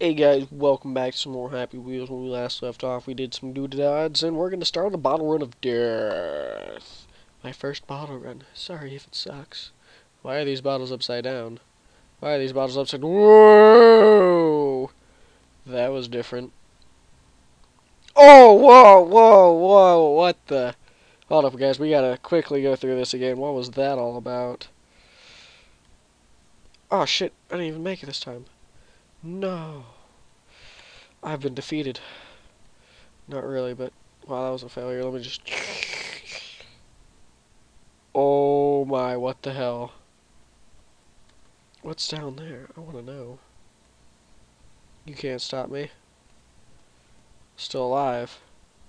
Hey guys, welcome back to some more Happy Wheels. When we last left off, we did some doodads, and we're going to start a bottle run of death. My first bottle run. Sorry if it sucks. Why are these bottles upside down? Why are these bottles upside Whoa! That was different. Oh, whoa, whoa, whoa, what the? Hold up, guys, we gotta quickly go through this again. What was that all about? Oh, shit, I didn't even make it this time. No. I've been defeated. Not really, but wow, that was a failure. Let me just. Oh my, what the hell? What's down there? I want to know. You can't stop me. Still alive.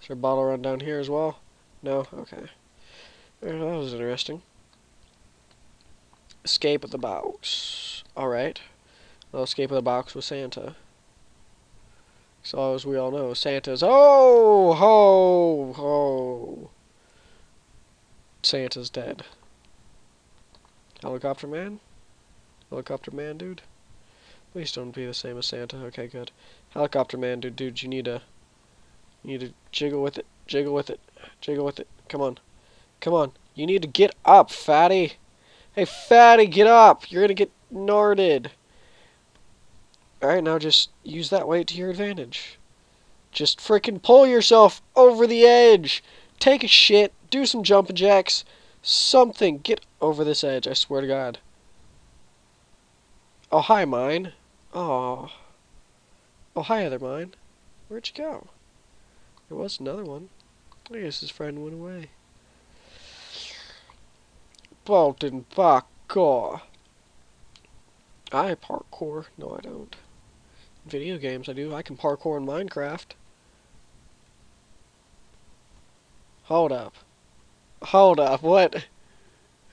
Is there a bottle run down here as well? No? Okay. Well, that was interesting. Escape of the box. Alright. Well, escape of the box with Santa. So as we all know, Santa's oh ho ho. Santa's dead. Helicopter man? Helicopter man, dude? Please don't be the same as Santa. Okay, good. Helicopter man, dude, dude, you need to you need to jiggle with it. Jiggle with it. Jiggle with it. Come on. Come on. You need to get up, fatty. Hey, fatty, get up. You're gonna get narded. Alright, now just use that weight to your advantage. Just freaking pull yourself over the edge. Take a shit. Do some jumping jacks. Something. Get over this edge, I swear to God. Oh, hi, mine. Oh. Oh, hi, other mine. Where'd you go? There was another one. I guess his friend went away. Bolton parkour. I parkour. No, I don't video games I do. I can parkour in Minecraft. Hold up. Hold up, what?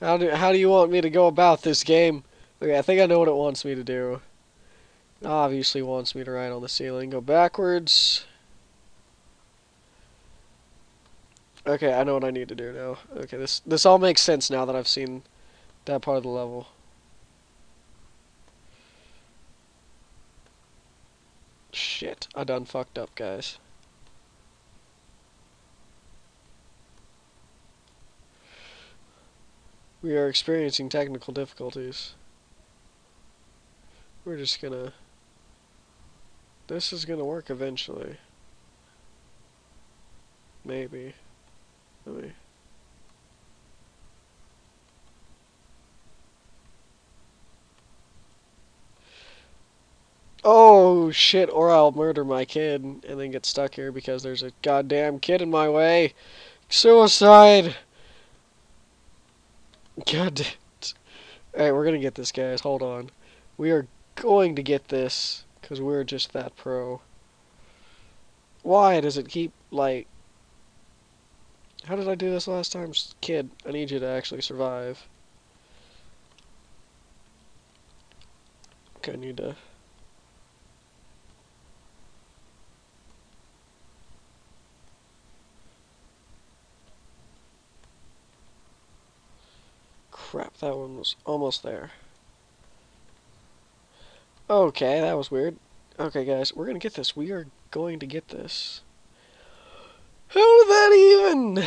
How do, how do you want me to go about this game? Okay, I think I know what it wants me to do. Obviously wants me to ride on the ceiling. Go backwards. Okay, I know what I need to do now. Okay, this this all makes sense now that I've seen that part of the level. Shit, I done fucked up, guys. We are experiencing technical difficulties. We're just gonna... This is gonna work eventually. Maybe. Let me... Oh shit, or I'll murder my kid and then get stuck here because there's a goddamn kid in my way. Suicide! God. Alright, we're gonna get this, guys. Hold on. We are going to get this because we're just that pro. Why does it keep, like... How did I do this last time? Kid, I need you to actually survive. Okay, I need to... Crap, that one was almost there. Okay, that was weird. Okay, guys, we're gonna get this. We are going to get this. How did that even?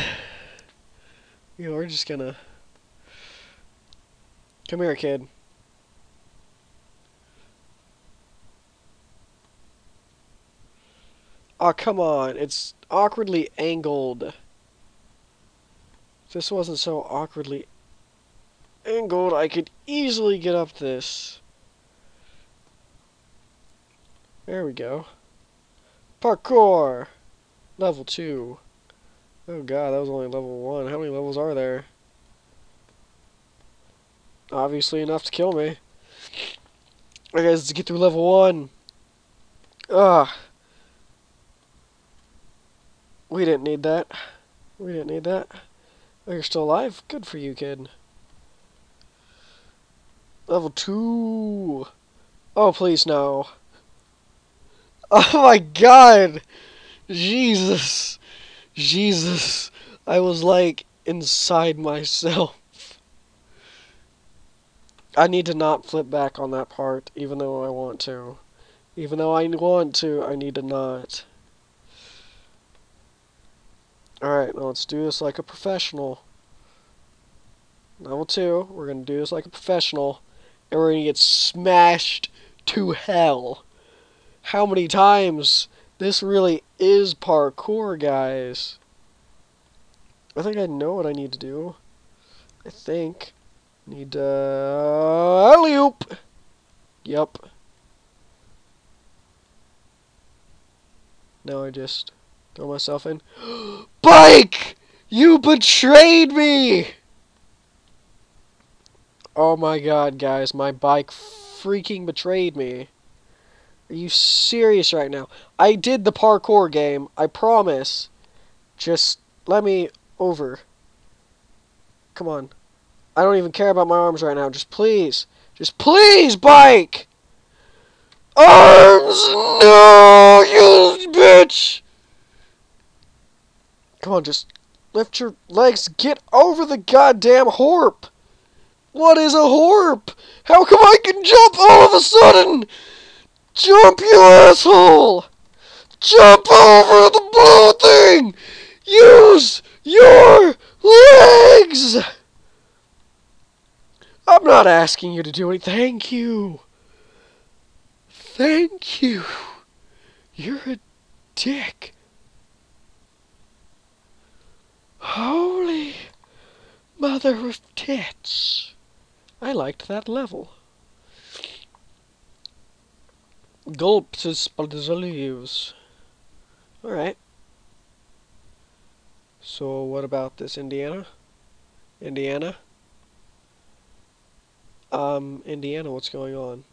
You know, we're just gonna... Come here, kid. Oh, come on. It's awkwardly angled. This wasn't so awkwardly angled, I could easily get up this. There we go. Parkour! Level 2. Oh god, that was only level 1. How many levels are there? Obviously enough to kill me. Alright guys, let's get through level 1. Ugh. We didn't need that. We didn't need that. Oh, you're still alive? Good for you, kid. Level 2. Oh, please, no. Oh my god! Jesus. Jesus. I was like inside myself. I need to not flip back on that part, even though I want to. Even though I want to, I need to not. Alright, now let's do this like a professional. Level 2, we're going to do this like a professional. And we're to get smashed to hell. How many times? This really is parkour, guys. I think I know what I need to do. I think. Need to... Uh, alley-oop! Yep. Now I just throw myself in. Bike! You betrayed me! Oh my god, guys. My bike freaking betrayed me. Are you serious right now? I did the parkour game. I promise. Just let me over. Come on. I don't even care about my arms right now. Just please. Just please, bike! Arms! No, you bitch! Come on, just lift your legs. Get over the goddamn horp! What is a horp? How come I can jump all of a sudden? Jump, you asshole! Jump over the blue thing! Use your legs! I'm not asking you to do anything. Thank you. Thank you. You're a dick. Holy mother of tits. I liked that level. Gulps is leaves. Alright. So what about this Indiana? Indiana? Um, Indiana, what's going on?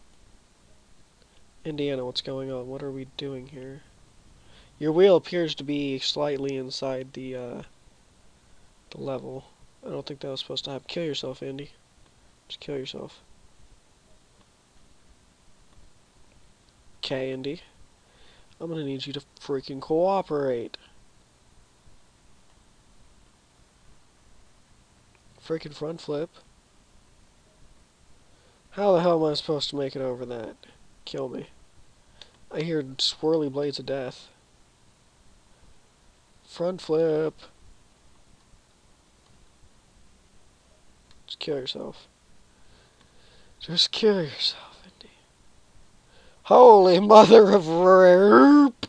Indiana, what's going on? What are we doing here? Your wheel appears to be slightly inside the, uh, the level. I don't think that was supposed to happen. Kill yourself, Andy. Just kill yourself. Okay, Andy. I'm gonna need you to freaking cooperate. Freaking front flip. How the hell am I supposed to make it over that? Kill me. I hear swirly blades of death. Front flip. Just kill yourself. Just kill yourself, Indy. Holy mother of rape!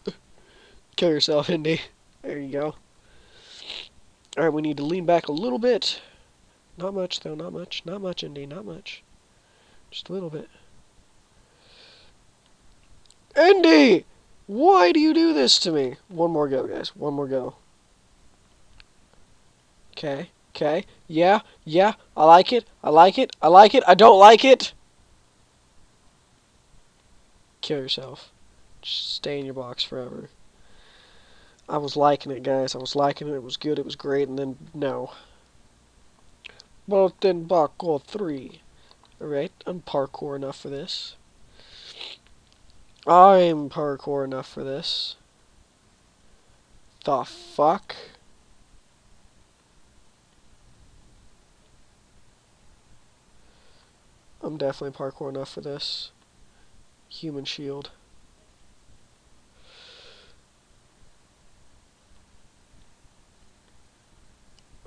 Kill yourself, Indy. There you go. Alright, we need to lean back a little bit. Not much, though, not much. Not much, Indy, not much. Just a little bit. Indy! Why do you do this to me? One more go, guys. One more go. Okay. Okay. Yeah. Yeah. I like it. I like it. I like it. I don't like it. Kill yourself. Just stay in your box forever. I was liking it, guys. I was liking it. It was good. It was great. And then, no. Well, then, Buckle 3. Alright, I'm parkour enough for this. I'm parkour enough for this. The fuck? I'm definitely parkour enough for this. Human shield.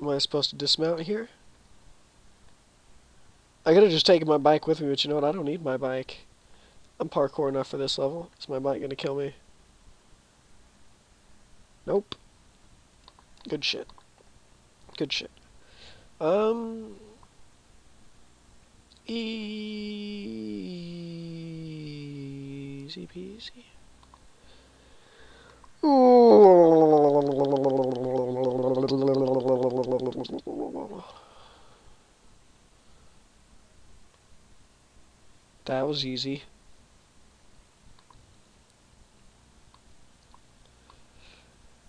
Am I supposed to dismount here? I could have just taken my bike with me, but you know what? I don't need my bike. I'm parkour enough for this level. Is my bike going to kill me? Nope. Good shit. Good shit. Um... Easy peasy. That was easy.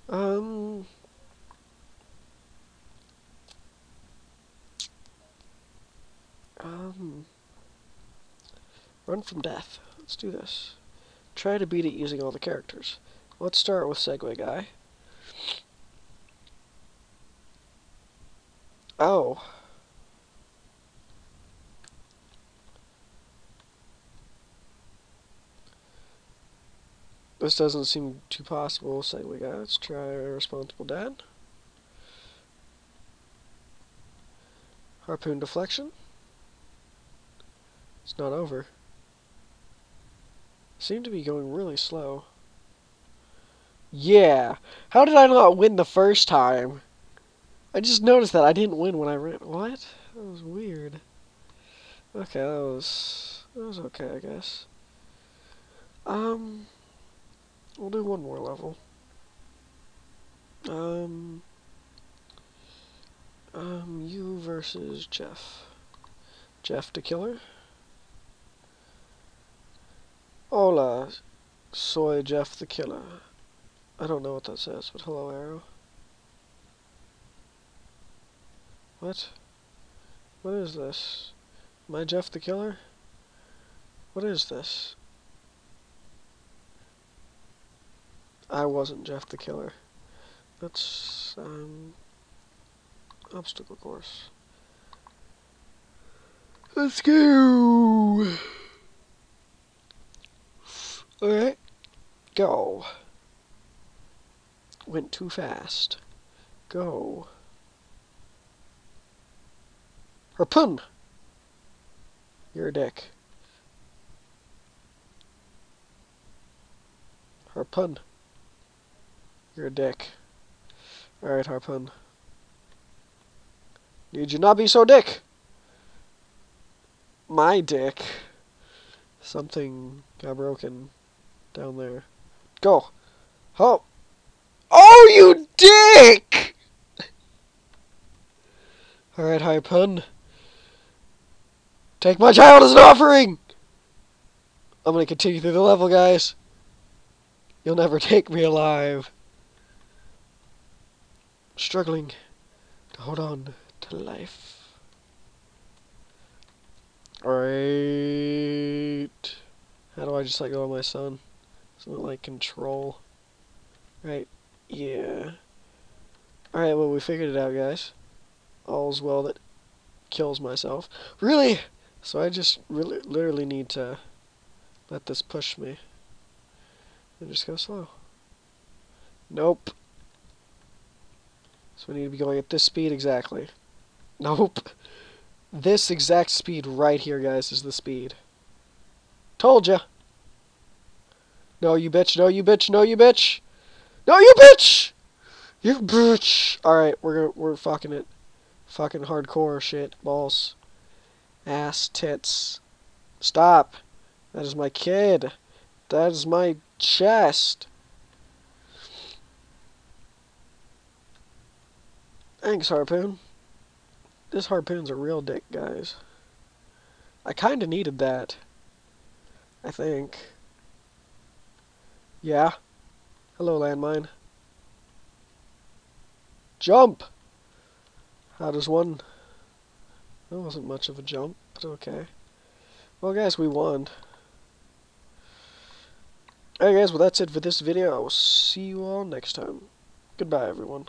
Um... Um... From death. Let's do this. Try to beat it using all the characters. Let's start with Segway Guy. Oh. This doesn't seem too possible, Segway Guy. Let's try Responsible dad. Harpoon deflection. It's not over. Seem to be going really slow. Yeah. How did I not win the first time? I just noticed that I didn't win when I ran. What? That was weird. Okay, that was that was okay, I guess. Um, we'll do one more level. Um, um, you versus Jeff. Jeff the killer. Hola, soy Jeff the killer. I don't know what that says, but hello, Arrow. What? What is this? Am I Jeff the Killer? What is this? I wasn't Jeff the Killer. That's, um, obstacle course. Let's go! Alright, go. Went too fast. Go. Harpoon! You're a dick. Harpoon. You're a dick. Alright, Harpoon. Need you not be so dick! My dick. Something got broken down there. Go! Oh! Oh, you dick! Alright, Harpoon. Take my child as an offering! I'm gonna continue through the level, guys. You'll never take me alive. Struggling to hold on to life. Alright. How do I just let go of my son? Something like control. Right. Yeah. Alright, well, we figured it out, guys. All's well that kills myself. Really? So I just really, literally need to let this push me. And just go slow. Nope. So we need to be going at this speed exactly. Nope. This exact speed right here, guys, is the speed. Told ya. No, you bitch. No, you bitch. No, you bitch. No, you bitch. You bitch. All right, we're we're fucking it. Fucking hardcore shit. Balls. Ass tits. Stop. That is my kid. That is my chest. Thanks, Harpoon. This Harpoon's a real dick, guys. I kinda needed that. I think. Yeah. Hello, landmine. Jump! How does one... That wasn't much of a jump, but okay. Well, guys, we won. Alright, guys, well, that's it for this video. I will see you all next time. Goodbye, everyone.